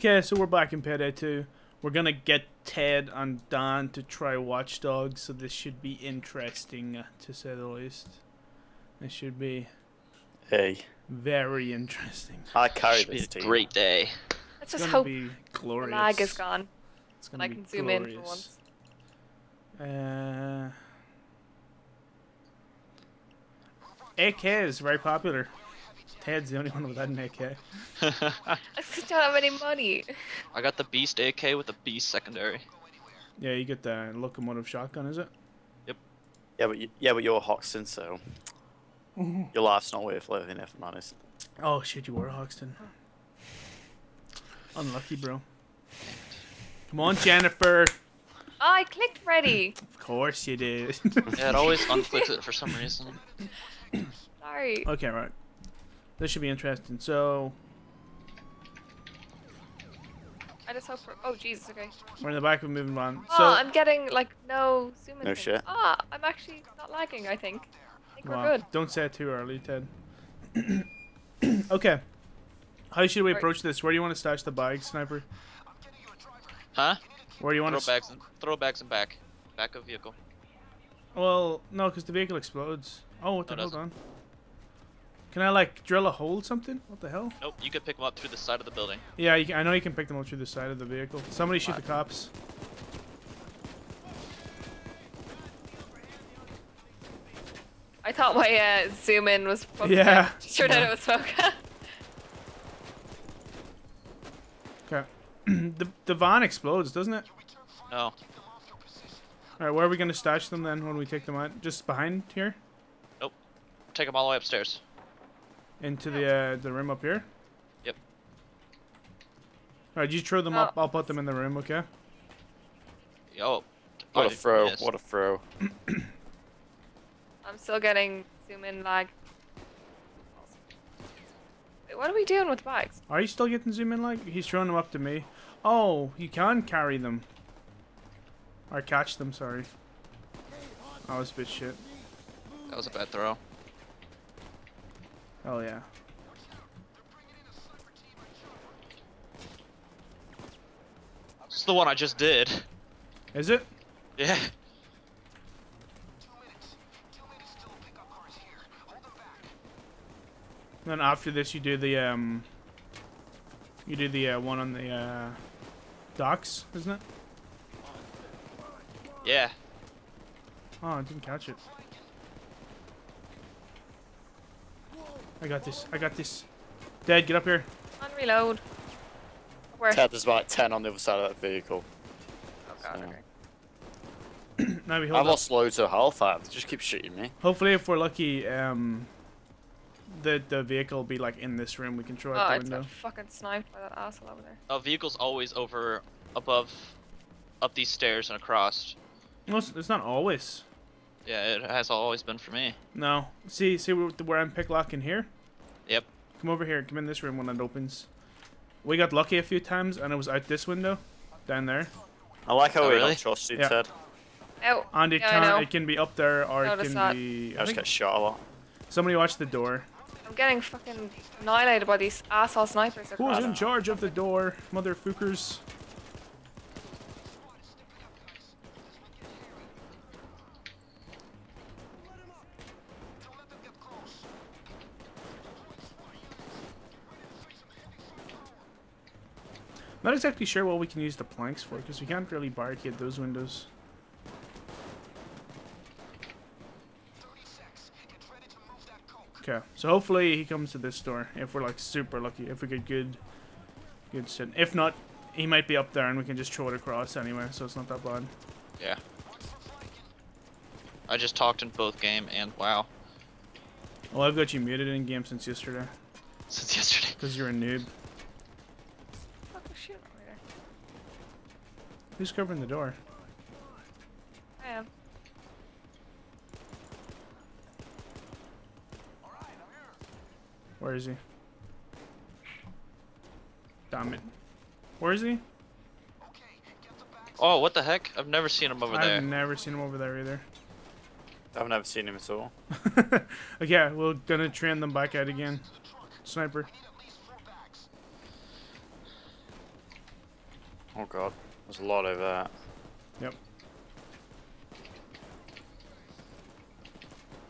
Okay, so we're back in Payday 2. We're gonna get Ted and Dan to try Watchdogs, so this should be interesting, uh, to say the least. This should be Hey, very interesting. I carry Should be this a team. great day. It's Let's just gonna hope be the glorious. lag is gone It's gonna I be can zoom in for once. Uh, AK is very popular. Ted's the only one without an AK. I just don't have any money. I got the Beast AK with the Beast secondary. Yeah, you get the locomotive shotgun, is it? Yep. Yeah, but you, yeah, but you're a Hoxton, so your life's not worth living, if I'm honest. Oh shit, you were a Hoxton. Unlucky, bro. Come on, Jennifer. Oh, I clicked ready. Of course you did. Yeah, it always unclicks it for some reason. Sorry. okay, right. This should be interesting. So I just hope for. Oh Jesus. Okay. we're in the back of a moving van. Oh, So I'm getting like no zoom in. No thing. shit. Ah, I'm actually not lagging. I think. I think Wow, we're good. Don't say it too early, Ted. okay. How should we approach this? Where do you want to stash the bag, sniper? Huh? Where do you want Throw to? bags, in, throw bags in back, back of vehicle. Well, no, because the vehicle explodes. Oh, what the No, it hold on. Can I like drill a hole something? What the hell? Nope, you can pick them up through the side of the building. Yeah, you can, I know you can pick them up through the side of the vehicle. Somebody shoot the cops. I thought my uh, zoom in was. fucked Yeah. up. Just turned out it was smoke. Okay. the the van explodes, doesn't it? No, All right, where are we gonna stash them then when we take them out? Just behind here, Nope. take them all the way upstairs. Into the uh, the room up here. Yep. All right, you throw them Oh. up. I'll put them in the room. Okay. Oh, What I a throw! missed. What a throw! I'm still getting zoom in lag. Wait, what are we doing with bags? Are you still getting zoom in? Like he's throwing them up to me. Oh, you can carry them. Or catch them. Sorry. That was a bit shit. That was a bad throw. Oh yeah. It's the one I just did. Is it? Yeah. Then after this, you do the um. You do the uh, one on the uh, docks, isn't it? Yeah. Oh, I didn't catch it. I got this. I got this. Dad, get up here. On reload. Where? Ted, there's about ten on the other side of that vehicle. Oh god. So- Okay. now we I hold up. lost loads of health. out. They just keep shooting me. Hopefully, if we're lucky, um, the the vehicle will be like in this room. We can throw Oh, out the it's window. got fucking sniped by that asshole over there. A vehicle's always over, above, up these stairs and across. No, it's, it's not always. Yeah, it has always been for me. No. See, see where, where I'm picklocking here. Yep. Come over here. Come in this room when it opens. We got lucky a few times, and it was out this window, down there. I like how Oh, we really? don't trust you, Yeah. Ted. Oh. And it yeah, can it can be up there, or it can that. be. I I just think get shot a lot. somebody watch the door. I'm getting fucking annihilated by these asshole snipers Who's in charge of the door, motherfuckers? Not exactly sure what we can use the planks for, because we can't really barricade those windows. Okay, so hopefully he comes to this door, if we're like super lucky, if we get good, good. If not, he might be up there and we can just throw it across anyway, so it's not that bad. Yeah. I just talked in both game and WoW Well, I've got you muted in game since yesterday, since yesterday. because you're a noob. Fuck was shooting over there. Who's covering the door? I am. Where is he? Damn it. Where is he? Oh, what the heck? I've never seen him over there. I've never seen him over there either. I've never seen him at all. okay, we're gonna train them back out again. Sniper. Oh god, there's a lot over that. Yep.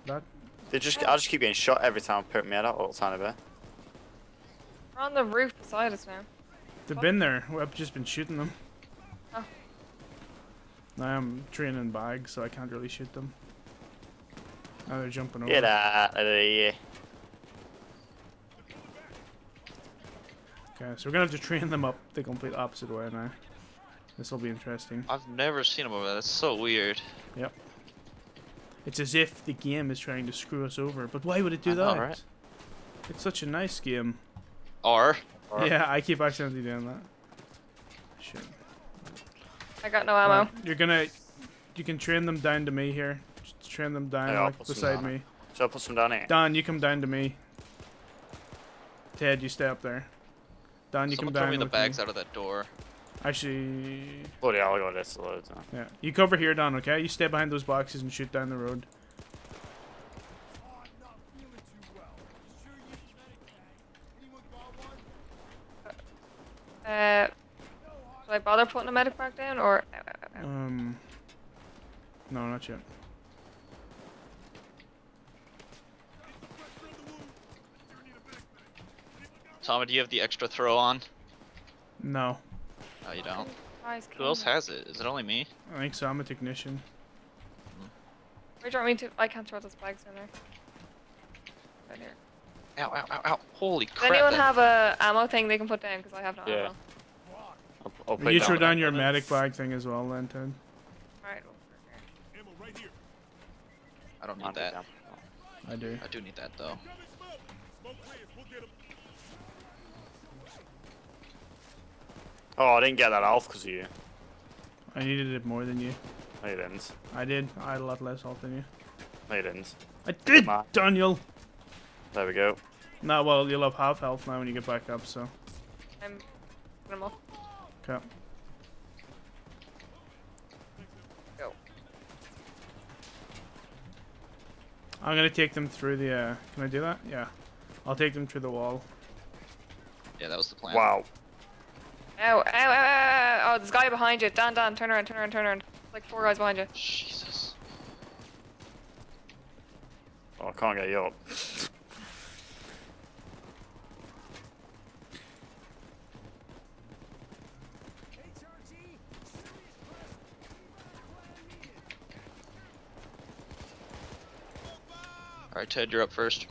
That They just, I just keep getting shot every time I put my head out All little tiny bit. We're on the roof beside us now. they've been there. I've just been shooting them. Oh. I'm training bags, so I can't really shoot them. Now they're jumping over. Get out of here. Okay, so we're gonna have to train them up the complete opposite way now. This will be interesting. I've never seen him over there. That's so weird. Yep. It's as if the game is trying to screw us over, but why would it do I know, that? right? It's such a nice game. Or Or- Yeah, I keep accidentally doing that. Shit. I got no ammo. Uh, you're gonna, you can train them down to me here. Just train them down Yeah, I'll like put some beside down. me. So I'll put some down here? Don, you come down to me. Ted, you stay up there. Don, you someone come throw down. me the with bags out of that door. Actually, Bloody hell, I got this loads now. yeah. You cover here, Don. Okay, you stay behind those boxes and shoot down the road. Uh, should I bother putting a medic back down or? Um, no, not yet. Tommy, do you have the extra throw on? No, No, you don't. Who else has it? Is it only me? I think so. I'm a technician. Where do you want me to? I can't throw those bags in there. Right here. Ow, ow, ow, ow. Holy Does crap. anyone that- have a ammo thing they can put down? Because I have no Yeah. ammo. I'll, I'll you it throw down. down your medic bag thing as well, then, Ted. Alright, over here. I don't need put it that. down. I do. I do need that though. Oh, I didn't get that health because of you. I needed it more than you. No, you didn't. I did. I had a lot less health than you. No, you didn't. I did, Ma- Daniel. There we go. Nah, well, you'll have half health now when you get back up. So, I'm gonna up. okay. Go. I'm gonna take them through the. Uh, can I do that? Yeah. I'll take them through the wall. Yeah, that was the plan. Wow. Ow, ow, ow, ow, ow. Oh, there's a guy behind you. Dan, Dan, turn around, turn around, turn around. Like four guys behind you. Jesus. Oh, I can't get you up. Alright, Ted, you're up first.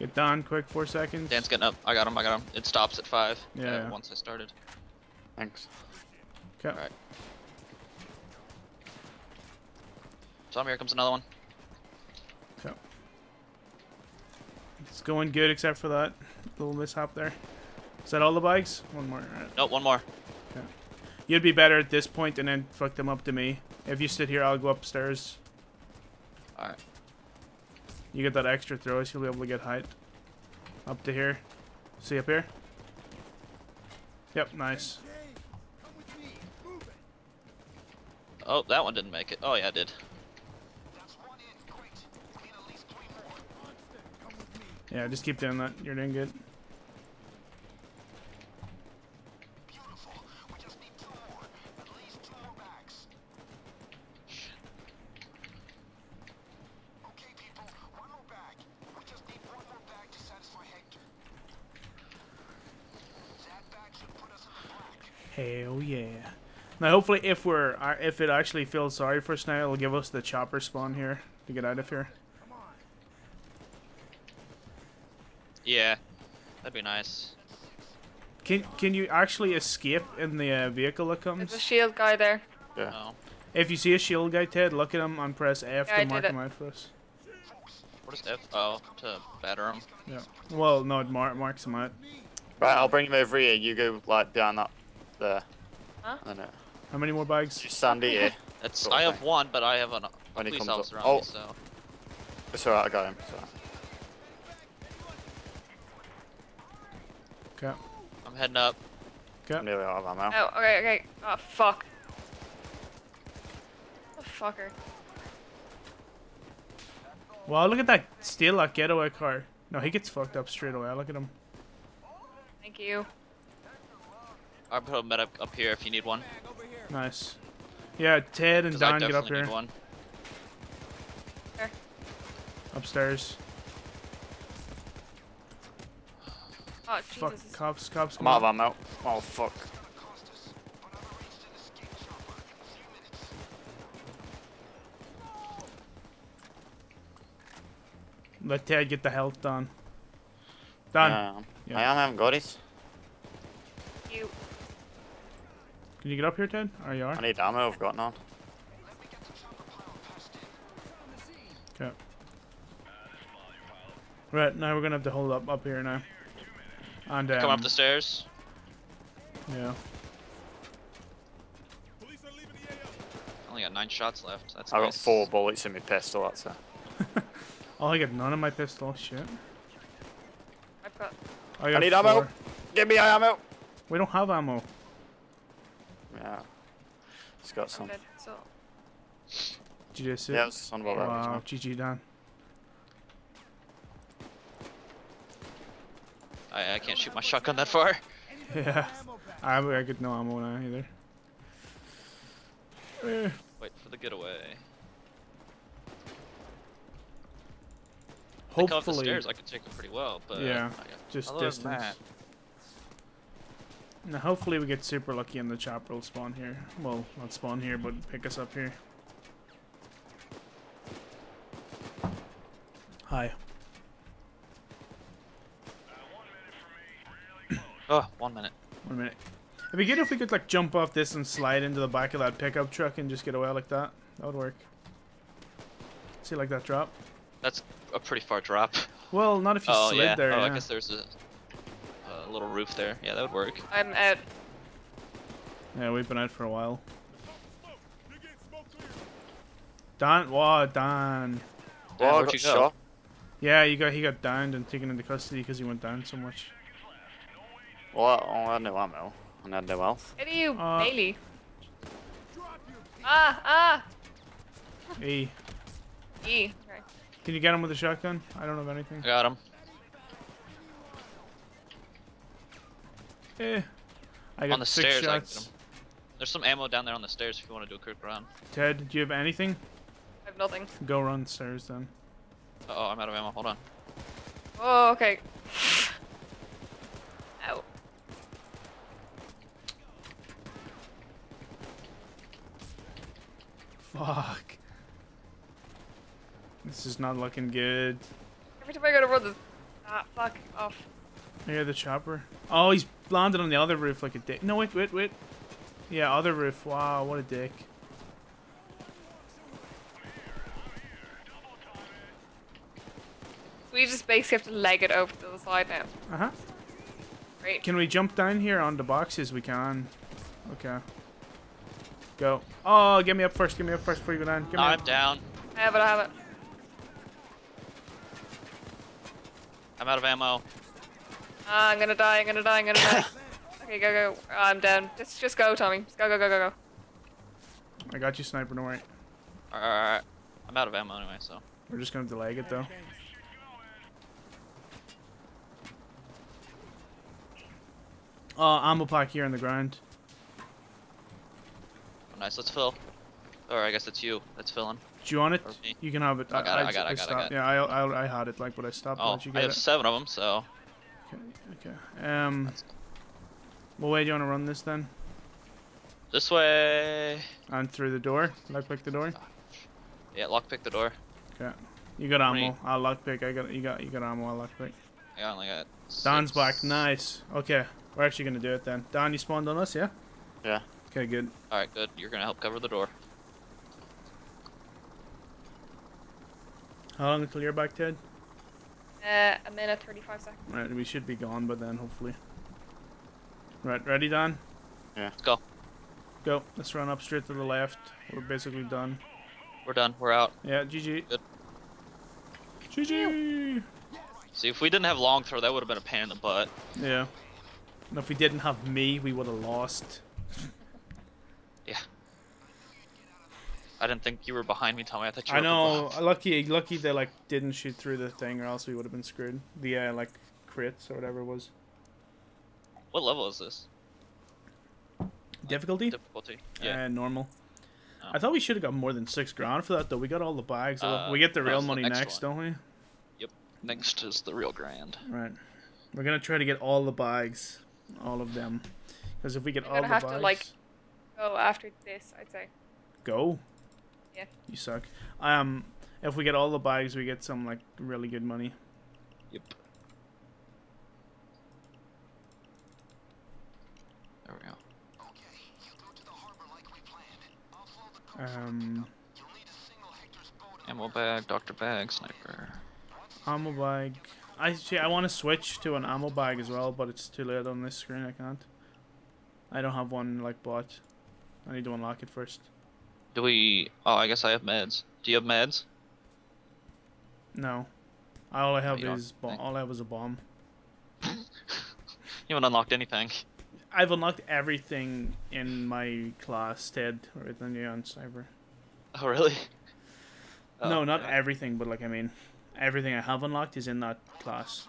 Sweet, thanks. Get Don quick. Four seconds. Dan's getting up. I got him, I got him. It stops at five. Yeah, uh, yeah. Once I started. Thanks. Okay. Alright. Tommy, here comes another one. Okay. It's going good except for that little mishap there. Is that all the bikes? One more. Alright. Nope, one more. You'd be better at this point and then fuck them up to me. If you sit here, I'll go upstairs. Alright. You get that extra throw, so you'll be able to get height. Up to here. See up here? Yep, nice. Oh, that one didn't make it. Oh, yeah, it did. Yeah, just keep doing that. You're doing good. Hell yeah. Now, hopefully, if we're uh, if it actually feels sorry for us now, it'll give us the chopper spawn here to get out of here. Yeah. That'd be nice. Can can you actually escape in the uh, vehicle that There's comes? a shield guy there. Yeah. No. If you see a shield guy, Ted, look at him and press F Yeah, to I mark him out for us. What is F? Oh, to batter him. Yeah. Well, no, it mar- marks him out. Right, I'll bring him over here. You go like behind that there. Huh? I know. How many more bags? You stand here. That's. Sort I have one, but I have an, a When he police comes up- officer on Oh. me, so. It's alright, I got him. So. Okay. I'm heading up. I'm nearly out of ammo. Oh, okay, okay. Oh, fuck. Oh, fucker. Wow, look at that steal that getaway car. No, he gets fucked up straight away. Look at him. Thank you. I'll put a med up, up here if you need one. Nice. Yeah, Ted and Don get up here. need one. Upstairs. Oh, Fuck, Jesus. cops, cops. I'm come out of on. ammo. Oh fuck. Let Ted get the health done. Done. Yeah, Yeah. I am. I haven't got it. You. Can you get up here, Ted? Are you are? I need ammo. I've got none. Okay. Right, now we're gonna have to hold up up here now. And um, Come up the stairs. yeah. Only got nine shots left. That's I got four bullets in my pistol. That's it. Oh, I got none of my pistol. Shit. I've got. I, got need ammo. Give me ammo. We don't have ammo. Yeah. It's got some. dead. So. Did you just see? Yeah, it's on about that. Wow, GG Dan. I, I can't shoot my shotgun that far. Yeah. I, I get no ammo now either. Eh. Wait for the getaway. They come up the Hopefully, stairs, I can take them pretty well, but Yeah, I- just other distance. that- Now, hopefully we get super lucky and the chopper will spawn here. Well, not spawn here, but pick us up here. Hi. Oh, one minute. One minute. It'd be good if we could like jump off this and slide into the back of that pickup truck and just get away like that. That would work. See like that drop? That's a pretty far drop. Well, not if you oh slid yeah. there. oh, yeah. I guess there's a, a little roof there. Yeah, that would work. I'm out. Yeah, we've been out for a while. Don, wow, Don. Dan, Well, where'd got you go? shot. Yeah, he got he got downed and taken into custody because he went down so much. Well, oh, I had no ammo. I had no health. How do you Uh, melee? Ah, ah! Hey, E. Okay. can you get him with a shotgun? I don't have anything. I got him. Eh. I got On the six stairs, shots. There's some ammo down there on the stairs if you want to do a quick run. Ted, do you have anything? I have nothing. Go run stairs then. Uh oh, I'm out of ammo. Hold on. Oh, okay. Ow. Fuck. This is not looking good. Every time I go to run this. Ah, fuck off. I hear the chopper. Oh, he's landed on the other roof like a dick. No, wait, wait, wait. Yeah, other roof. Wow, what a dick. We just basically have to leg it over to the side now. Uh huh. Great. Can we jump down here on the boxes? We can. Okay. Go. Oh, get me up first. Get me up first before you go down. Get me I'm up. down. I have it, I have it. I'm out of ammo. Ah, I'm gonna die, I'm gonna die, I'm gonna die. Okay, go, go. I'm down. Just, just go, Tommy. Just go, go, go, go, go. I got you, sniper. Don't worry. Alright. I'm out of ammo anyway, so. We're just gonna delay it though. Oh, ammo pack here on the ground. Oh, nice, let's fill. Or I guess it's you that's filling. Do you want it? You can have it. I got it, I I got it, I got it, stopped- Yeah, I, I, I had it like, but I stopped. Oh, let you I have it. seven of them, so. Okay. Um. What way do you want to run this then? This way. And through the door. Lockpick the door. Yeah, lockpick the door. Okay. You got ammo. I'll lockpick. I got. You got. You got ammo. I'll lockpick. I only got. Don's back. Nice. Okay. We're actually gonna do it then. Don, you spawned on us, yeah? Yeah. Okay. Good. Alright, good. You're gonna help cover the door. How long until you're back, Ted? Uh, a minute, 35 seconds. Right. We should be gone by then, hopefully. Right. Ready, Don? Yeah. Let's go. Go. Let's run up straight to the left. We're basically done. We're done. We're out. Yeah. GG. Good. GG. See, if we didn't have long throw, that would have been a pain in the butt. Yeah. And if we didn't have me, we would have lost. I didn't think you were behind me, Tommy. I thought you were. I know. above. Lucky, lucky they like didn't shoot through the thing, or else we would have been screwed. The uh, like crits or whatever it was. What level is this? Difficulty? difficulty. Yeah. Uh, normal. Oh. I thought we should have got more than six grand for that though. We got all the bags. Uh, we get the real was the money next next, don't we? Yep. Next is the real grand. Right. We're gonna try to get all the bags, all of them, because if we get You're all gonna have to, like- Go after this, I'd say. go. Yeah. You suck. Um, if we get all the bags, we get some like really good money. Yep. There we go. Um, Ammo bag, doctor bag, sniper. ammo bag. I see. I want to switch to an ammo bag as well, but it's too late on this screen. I can't. I don't have one like bought. I need to unlock it first. Do we? Oh, I guess I have meds. Do you have meds? No. All I have don't is all I have is a bomb. You haven't unlocked anything. I've unlocked everything in my class, Ted, right then yeah, on cyber. Oh, really? no, Oh, not yeah. everything, but like I mean, everything I have unlocked is in that class.